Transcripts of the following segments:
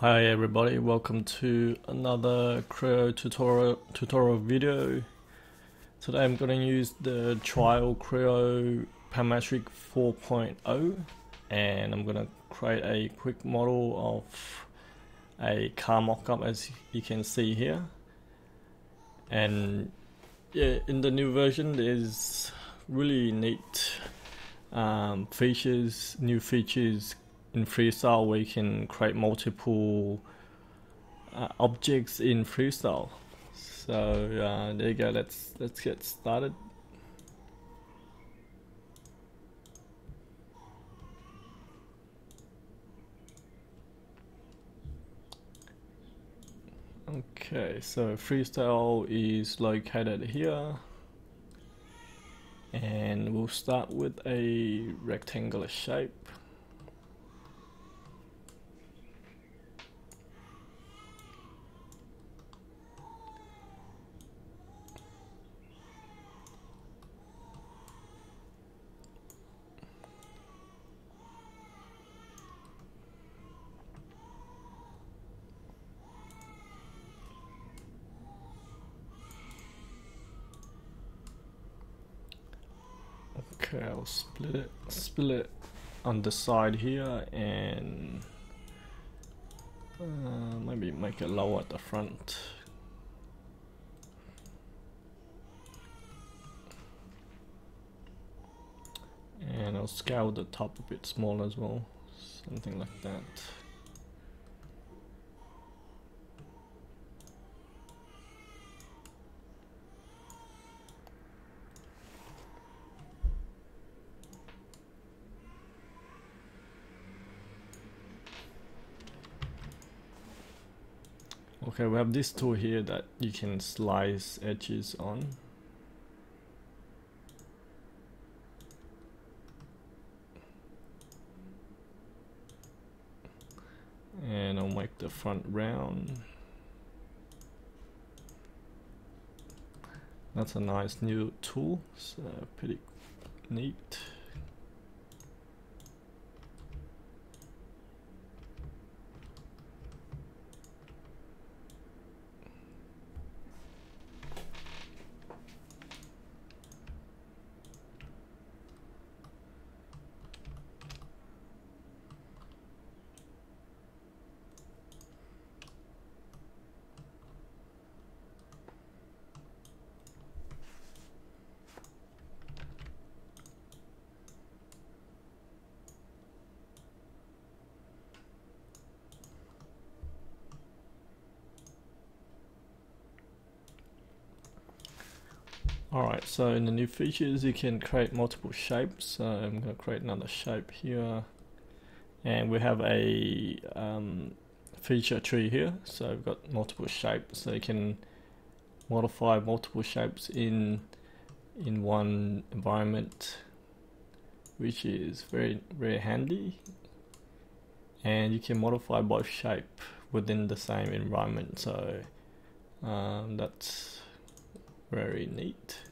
Hi everybody, welcome to another Creo tutorial tutorial video. Today I'm going to use the trial Creo Parametric 4.0 and I'm going to create a quick model of a car mockup as you can see here. And yeah, in the new version there's really neat um, features, new features in freestyle we can create multiple uh, objects in freestyle. So uh, there you go let's let's get started. Okay so freestyle is located here. And we'll start with a rectangular shape Okay, I'll split it, split it on the side here and uh, maybe make it lower at the front. And I'll scale the top a bit smaller as well, something like that. Okay, we have this tool here that you can slice edges on. And I'll make the front round. That's a nice new tool, so pretty neat. Alright, so in the new features you can create multiple shapes. So I'm going to create another shape here. And we have a um, feature tree here. So we've got multiple shapes. So you can modify multiple shapes in in one environment which is very very handy and you can modify both shape within the same environment so um, that's very neat.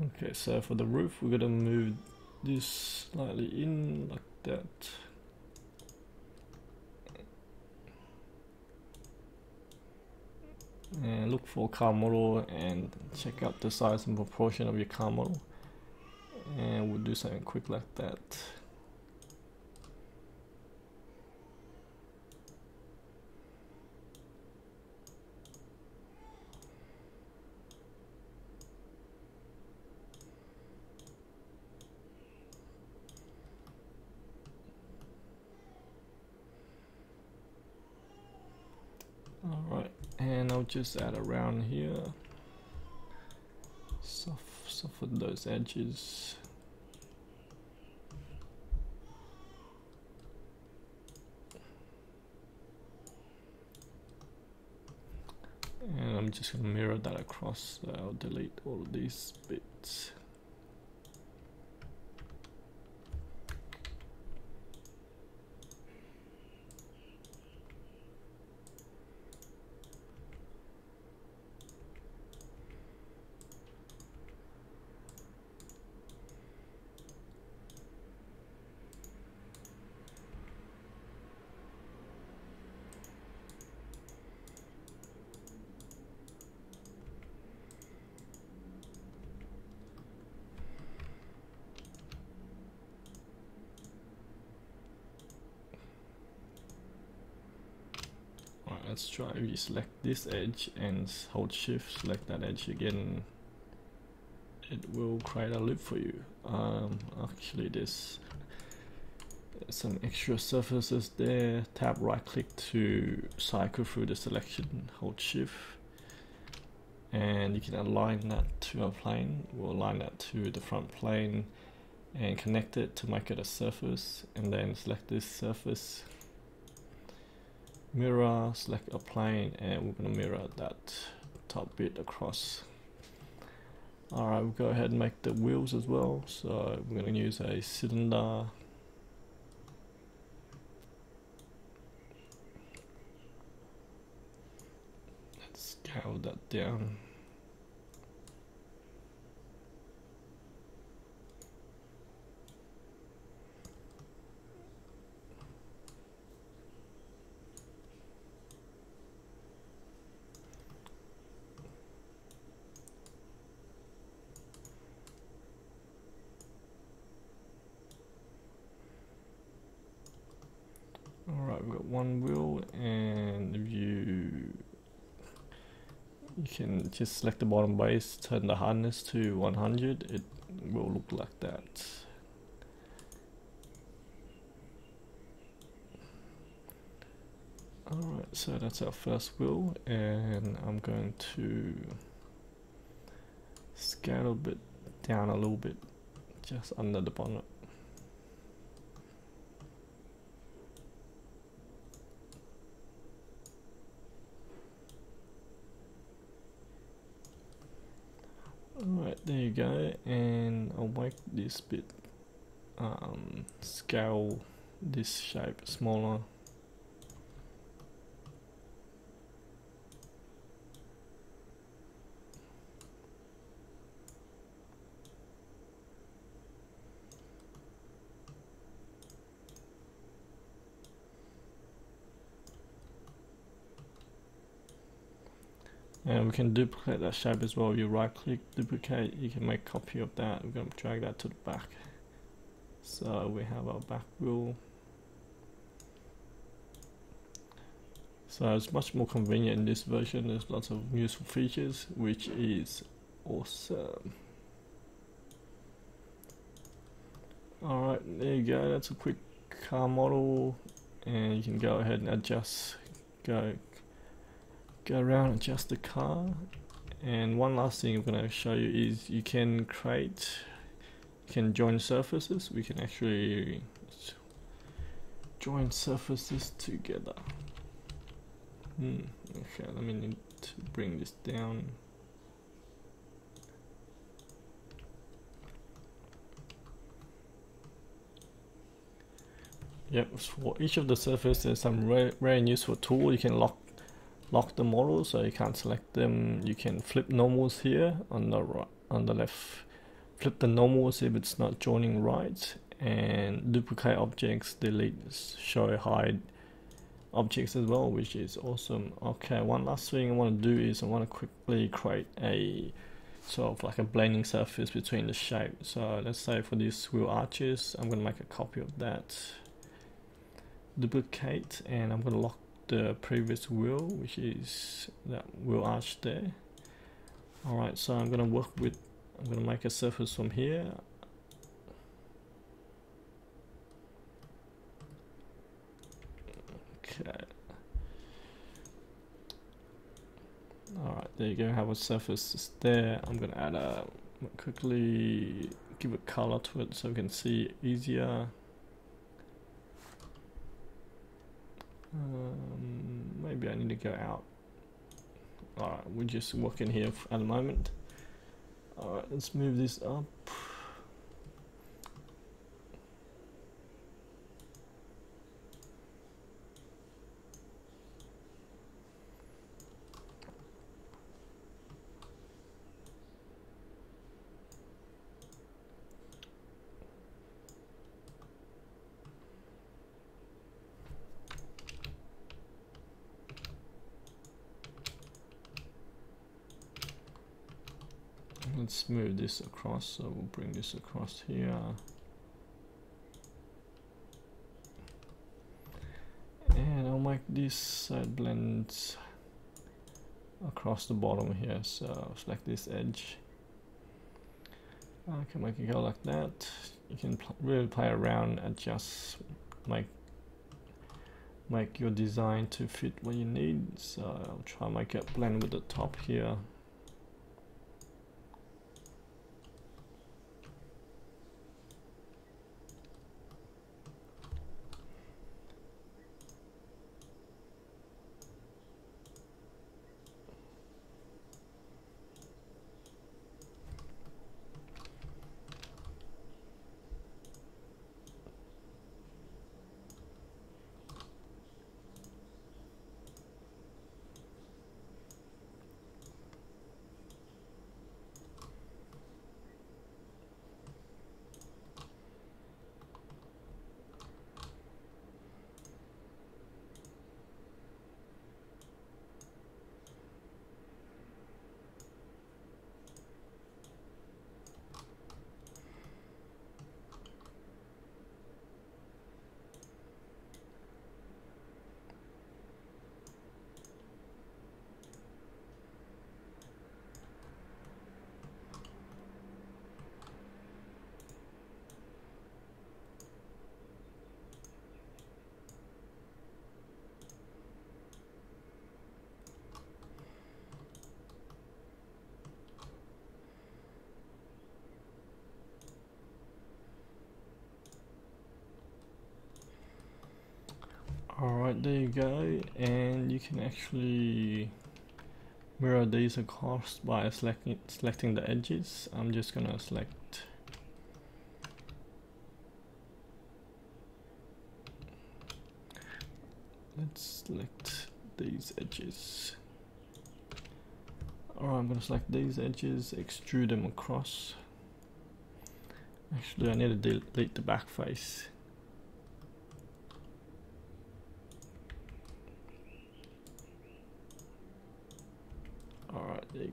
Okay, so for the roof, we're gonna move this slightly in like that. And look for car model and check out the size and proportion of your car model. And we'll do something quick like that. Just add around here. Soft, soften those edges. And I'm just gonna mirror that across. So I'll delete all of these bits. Let's try we select this edge and hold shift select that edge again. It will create a loop for you. Um, actually there's some extra surfaces there. Tap right click to cycle through the selection hold shift. And you can align that to a plane we'll align that to the front plane and connect it to make it a surface and then select this surface mirror select a plane and we're going to mirror that top bit across. Alright we'll go ahead and make the wheels as well. So we're going to use a cylinder. Let's scale that down Alright, we've got one wheel and if you you can just select the bottom base, turn the hardness to 100, it will look like that. Alright, so that's our first wheel and I'm going to scale a bit down a little bit just under the bonnet. Alright, there you go, and I'll make this bit um, scale this shape smaller. And we can duplicate that shape as well. You right click duplicate you can make a copy of that. We're going to drag that to the back. So we have our back wheel so it's much more convenient in this version. There's lots of useful features which is awesome. Alright there you go. That's a quick car model. And you can go ahead and adjust go go around adjust the car. And one last thing I'm going to show you is you can create you can join surfaces. We can actually join surfaces together. Hmm okay let me need to bring this down. Yep, for each of the surfaces, there's some very useful tool. You can lock lock the model so you can't select them. You can flip normals here on the right on the left. Flip the normals if it's not joining right and duplicate objects delete show hide objects as well which is awesome. Okay one last thing I want to do is I want to quickly create a sort of like a blending surface between the shape. So let's say for these wheel arches I'm going to make a copy of that. Duplicate and I'm going to lock the previous wheel which is that wheel arch there alright so I'm gonna work with I'm gonna make a surface from here okay Alright, there you go, have a surface there. I'm gonna add a quickly give a color to it so we can see easier. Um, maybe I need to go out. Alright, we're just working here at the moment. Alright, let's move this up. Let's move this across so we'll bring this across here. And I'll make this side blend across the bottom here so select this edge. I can make it go like that. You can pl really play around adjust make make your design to fit what you need. So I'll try make it blend with the top here There you go, and you can actually mirror these across by selecting, selecting the edges. I'm just gonna select let's select these edges. Alright, I'm gonna select these edges, extrude them across. Actually, I need to delete the back face.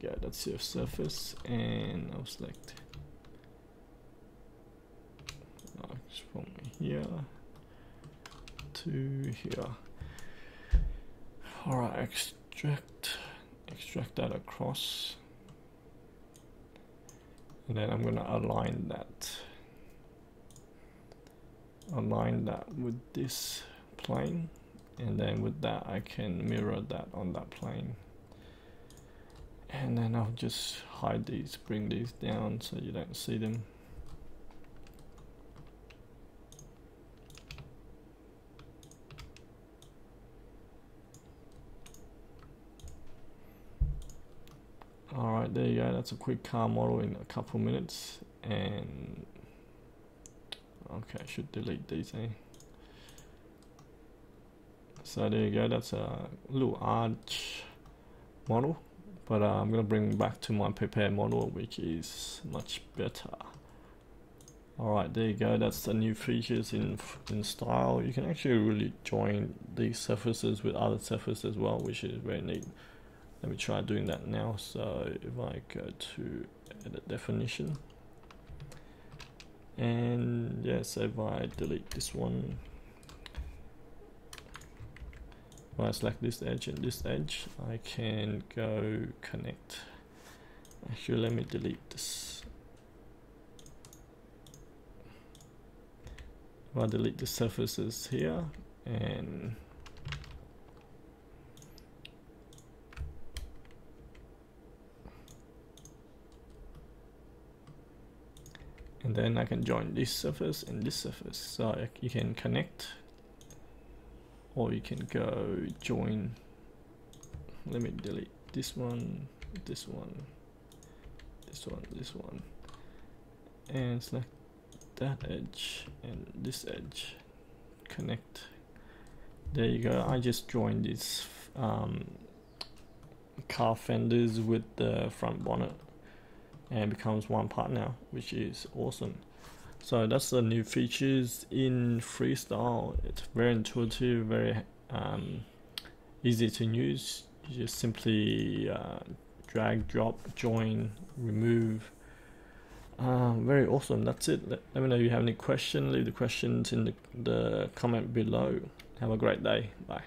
Go that's your surface and I'll select from here to here. Alright extract extract that across. And then I'm gonna align that align that with this plane. And then with that I can mirror that on that plane and then I'll just hide these bring these down so you don't see them Alright, there you go. That's a quick car model in a couple minutes. And okay, I should delete these. Eh? So there you go. That's a little arch model but uh, I'm gonna bring back to my prepared model which is much better. Alright there you go. That's the new features in in style. You can actually really join these surfaces with other surfaces as well which is very neat. Let me try doing that now. So if I go to edit definition. And yes if I delete this one when I select this edge and this edge I can go connect. Actually let me delete this. I'll delete the surfaces here and and then I can join this surface and this surface. So you can connect or you can go join. Let me delete this one this one this one this one. And select that edge and this edge. Connect. There you go. I just joined this um, car fenders with the front bonnet and becomes one part now which is awesome so that's the new features in freestyle. It's very intuitive very um, easy to use. You just simply uh, drag drop join remove. Um, very awesome. That's it. Let, let me know if you have any question leave the questions in the, the comment below. Have a great day. Bye